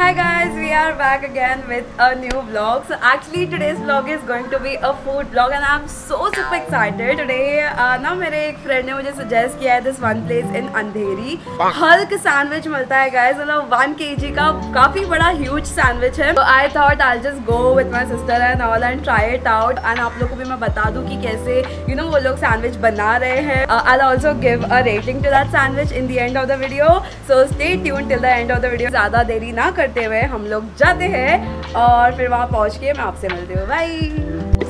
Hi guys, we are back again with a new vlog. So actually today's vlog is going to be a food vlog and I'm so super excited. Today uh, ना मेरे एक friend ने मुझे suggest किया है this one place in Andheri Hulk sandwich मिलता है guys मतलब वन के का काफ़ी बड़ा ह्यूज सैंडविच है. तो I thought I just go with my sister and all and try it out and आप लोग को भी मैं बता दूँ कि कैसे यू नो वो लोग सैंडविच बना रहे हैं. I also give a rating to that sandwich in the end of the video so stay tune till the end of the video ज़्यादा देरी ना कर करते हुए हम लोग जाते हैं और फिर वहाँ पहुँच के मैं आपसे मिलती हूँ। बाई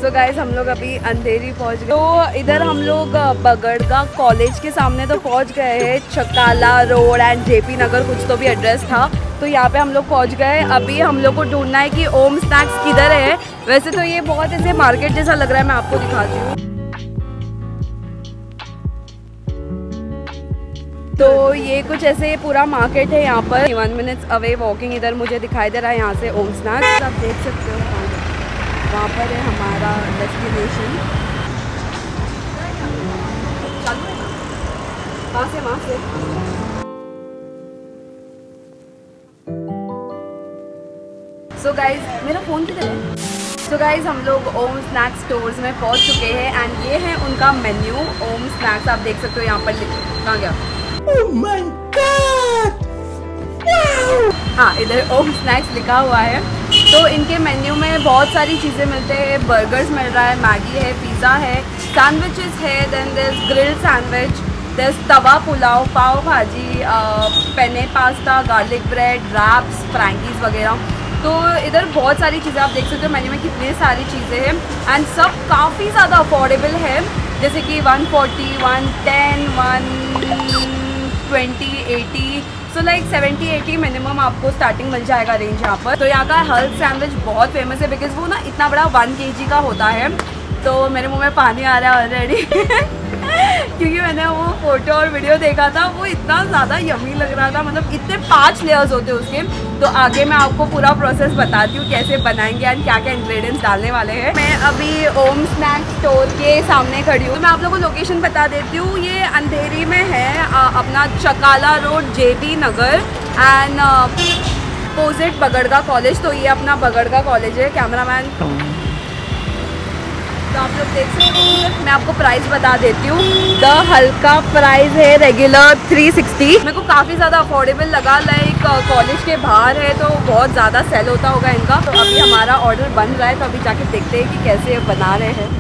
सो गाइज़ हम लोग अभी अंधेरी पहुँच गए। तो इधर हम लोग बगड़गा कॉलेज के सामने तो पहुँच गए हैं। Chakala road and JP Nagar कुछ तो भी एड्रेस था। तो यहाँ पे हम लोग पहुँच गए। अभी हम लोग को ढूंढना है कि ओम स्नैक्स किधर है। वैसे तो ये बहुत ऐसे मार्केट जैसा लग रहा है, मैं आपको दिखाती हूँ। तो ये कुछ ऐसे पूरा मार्केट है यहाँ पर। वन मिनट्स अवे वॉकिंग इधर मुझे दिखाई दे रहा है यहाँ से ओम स्नैक्स आप देख सकते हो वहाँ पर। है हमारा डेस्टिनेशन वहाँ से सो। गाइज़ मेरा फ़ोन किधर है सो गाइज़ हम लोग ओम स्नैक्स स्टोर्स में पहुँच चुके हैं एंड ये है उनका मेन्यू ओम स्नैक्स आप देख सकते हो यहाँ पर कहाँ गया! हाँ इधर ओम स्नैक्स लिखा हुआ है। तो इनके मेन्यू में बहुत सारी चीज़ें मिलते हैं। बर्गर्स मिल रहा है मैगी है पिज़्ज़ा है सैंडविचेस है then there grill sandwich there tawa pulao pav bhaji penne pasta garlic bread wraps frankies वगैरह। तो इधर बहुत सारी चीज़ें आप देख सकते हो मेन्यू में कितनी सारी चीज़ें हैं। एंड सब काफ़ी ज़्यादा अफोर्डेबल है। जैसे कि 140, 110, 1 twenty eighty so like seventy eighty minimum आपको स्टार्टिंग मिल जाएगा रेंज यहाँ पर। तो यहाँ का हल्क सैंडविच बहुत फ़ेमस है बिकॉज़ वो ना इतना बड़ा वन के का होता है। तो मेरे मुँह में पानी आ रहा है ऑलरेडी क्योंकि मैंने वो फ़ोटो और वीडियो देखा था, वो इतना ज़्यादा यमी लग रहा था। मतलब इतने पाँच लेयर्स होते हैं उसके। तो आगे मैं आपको पूरा प्रोसेस बताती हूँ कैसे बनाएँगे एंड क्या क्या इंग्रेडिएंट्स डालने वाले हैं। मैं अभी ओम स्नैक स्टोर के सामने खड़ी हूँ। तो मैं आप लोगों को लोकेशन बता देती हूँ। ये अंधेरी में है। अपना Chakala road J Nagar and opposite बगड़गा college तो ये अपना बगड़गा कॉलेज है कैमरामैन तो आप लोग देख सकते हैं, मैं आपको प्राइस बता देती हूँ. द हल्का प्राइस है रेगुलर 360 मेरे को काफ़ी ज़्यादा अफोर्डेबल लगा लाइक कॉलेज के बाहर है तो बहुत ज़्यादा सेल होता होगा इनका. तो अभी हमारा ऑर्डर बन रहा है तो अभी जाके देखते हैं कि कैसे बना रहे हैं.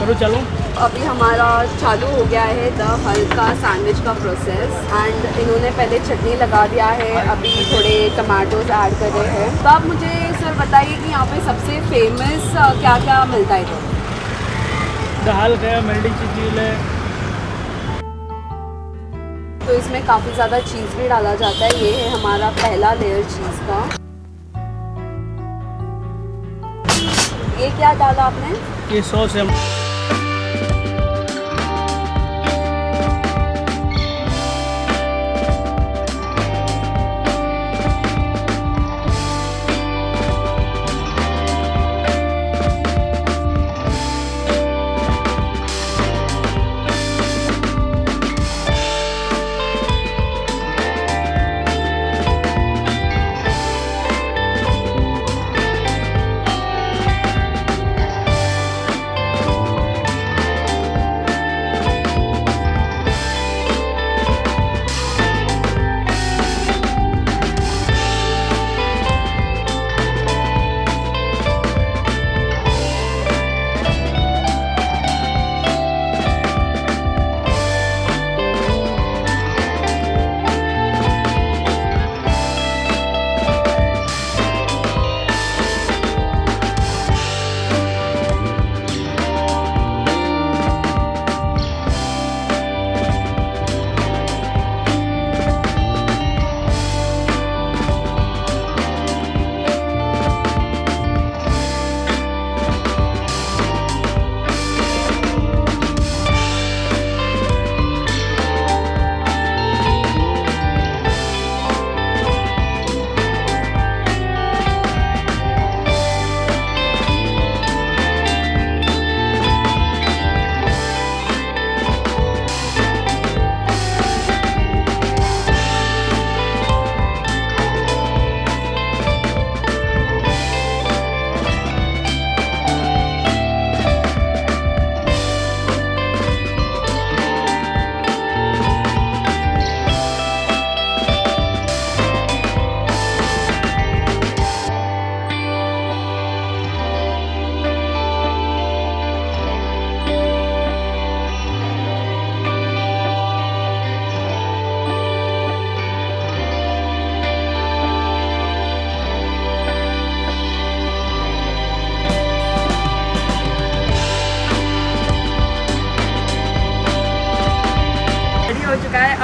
चलो चलो. अभी हमारा चालू हो गया है द हल्का सैंडविच का प्रोसेस एंड इन्होंने पहले चटनी लगा दिया है अभी थोड़े टमाटोज ऐड कर रहे हैं। तो आप मुझे सर बताइए कि यहाँ पे सबसे फ़ेमस क्या क्या मिलता है द हल्का मेल्टिंग चीज़ है। तो इसमें काफ़ी ज़्यादा चीज़ भी डाला जाता है ये है हमारा पहला लेयर चीज़ का। ये क्या डाला आपने? ये सॉस है।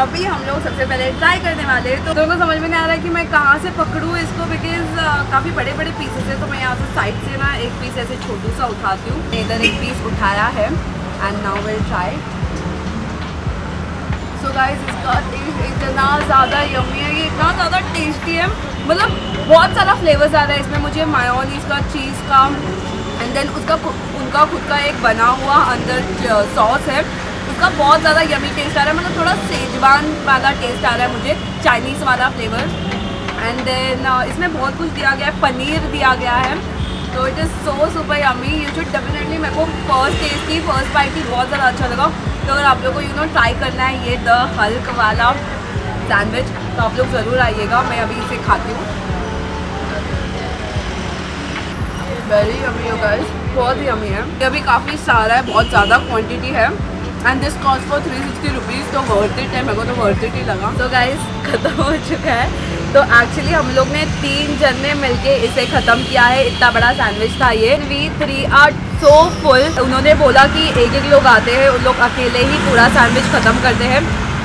अभी हम लोग सबसे पहले ट्राई करने वाले हैं। तो दोनों समझ में नहीं आ रहा है कि मैं कहाँ से पकड़ूँ इसको बिकॉज़ काफ़ी बड़े बड़े पीसेस है तो मैं यहाँ से साइड से ना एक पीस ऐसे छोटू सा उठाती हूँ। इधर एक पीस उठाया है and now will try so guys इसका टेस्ट इतना ज़्यादा यमी है, ये इतना ज़्यादा टेस्टी है। मतलब बहुत सारा फ्लेवर्स आ रहा है इसमें, मुझे मायोनीज का चीज़ का एंड देन उसका उनका खुद का एक बना हुआ अंदर सॉस है। उसका बहुत ज़्यादा यमी टेस्ट आ रहा है। मतलब थोड़ा सेजवान वाला टेस्ट आ रहा है मुझे चाइनीज़ वाला फ्लेवर एंड देन इसमें बहुत कुछ दिया गया है, पनीर दिया गया है। तो it is so super yummy you should definitely मेरे को फ़र्स्ट टेस्ट की फ़र्स्ट बाइट ही बहुत ज़्यादा अच्छा लगा। तो अगर आप लोग को यू नो ट्राई करना है ये द हल्क वाला सैंडविच तो आप लोग ज़रूर आइएगा। मैं अभी इसे खाती हूँ। वेरी यमी हो गाइस बहुत ही यमी है। ये अभी काफ़ी सारा है, बहुत ज़्यादा क्वांटिटी है। And this cost for three sixty rupees तो वर्थ इट है, मेरे को तो वर्थ इट ही लगा। तो गाइस ख़त्म हो चुका है। तो एक्चुअली हम लोग ने तीन जन ने मिलके इसे ख़त्म किया है। इतना बड़ा सैंडविच था ये। We three are so full उन्होंने बोला कि एक एक लोग आते हैं, उन लोग अकेले ही पूरा सैंडविच ख़त्म करते हैं।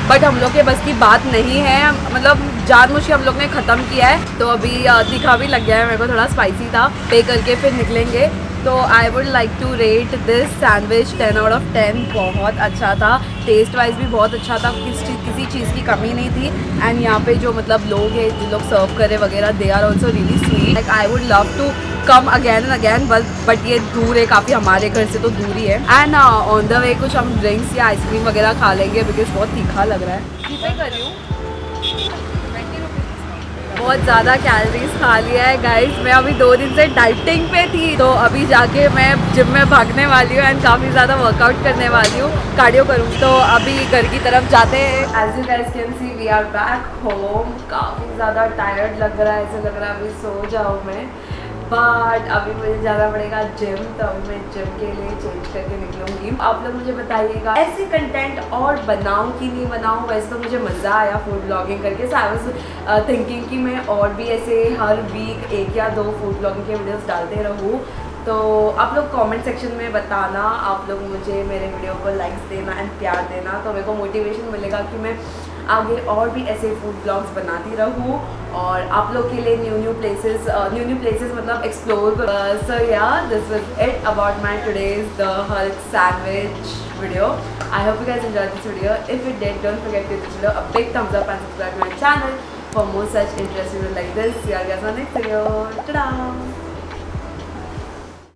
बट हम लोग के बस की बात नहीं है। मतलब जान मुझे हम लोग ने ख़त्म किया है। तो अभी तीखा भी लग गया है, मेरे को थोड़ा स्पाइसी था। पे करके फिर निकलेंगे। तो I would like to rate this sandwich ten out of ten बहुत अच्छा था। टेस्ट वाइज भी बहुत अच्छा था। किस चीज़, किसी चीज़ की कमी नहीं थी। एंड यहाँ पे जो मतलब लोग हैं, जो लोग सर्व करे वगैरह they are also really sweet like I would love to come again and again but but ये दूर है काफ़ी हमारे घर से तो दूर ही है। एंड ऑन द वे कुछ हम ड्रिंक्स या आइसक्रीम वगैरह खा लेंगे बिकॉज़ बहुत तीखा लग रहा है। कर रही हूँ? बहुत ज़्यादा कैलोरीज खा लिया है गाइस मैं अभी दो दिन से डाइटिंग पे थी तो अभी जाके मैं जिम में भागने वाली हूँ एंड काफ़ी ज़्यादा वर्कआउट करने वाली हूँ कार्डियो करूँ. तो अभी घर की तरफ़ जाते हैं. As you guys can see we are back home काफ़ी ज़्यादा टायर्ड लग रहा है, ऐसे लग रहा है अभी सो जाऊँ मैं. बट अभी मुझे जाना पड़ेगा जिम तो अभी मैं जिम के लिए चेंज करके निकलूँगी। आप लोग मुझे बताइएगा, ऐसे कंटेंट और बनाऊँ कि नहीं बनाऊँ? वैसे तो मुझे मज़ा आया फ़ूड ब्लॉगिंग करके। सो आई वॉज़ थिंकिंग कि मैं और भी ऐसे हर वीक एक या दो फ़ूड ब्लॉगिंग के वीडियोस डालते रहूँ। तो आप लोग कमेंट सेक्शन में बताना, आप लोग मुझे, मेरे वीडियो को लाइक्स देना एंड प्यार देना तो मेरे को मोटिवेशन मिलेगा कि मैं आगे और भी ऐसे फ़ूड ब्लॉग्स बनाती रहूँ और आप लोग के लिए new new places new new places मतलब एक्सप्लोर सर या this is it about my today's the Hulk sandwich video I hope you guys enjoy this video if you did don't forget this video a big thumbs up and subscribe my channel for more such interest like this you are guys next video